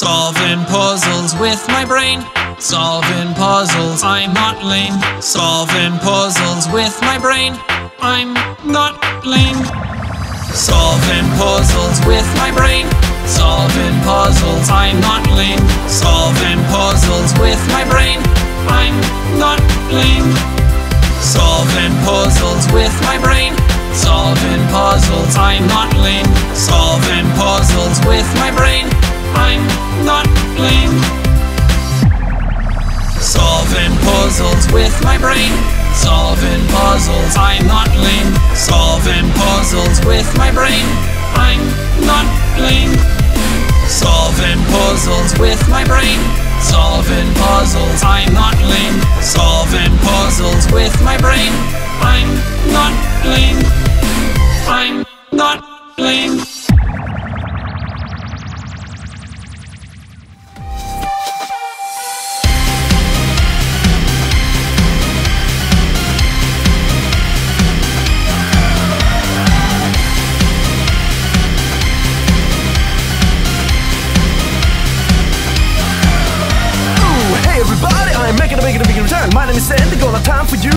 Solving puzzles with my brain. Solving puzzles, I'm not lame. Solving puzzles with my brain. I'm not lame. Solving puzzles with my brain. Solving puzzles, I'm not lame. Solving puzzles with my brain. I'm not lame. Solving puzzles with my brain. Solving puzzles, I'm not puzzles with my brain. Solving puzzles, I'm not lame. Solving puzzles with my brain. I'm not lame. Solving puzzles with my brain. Solving puzzles, I'm not lame. Solving puzzles with my brain. I'm not lame. Name is Sandy, got a time for you.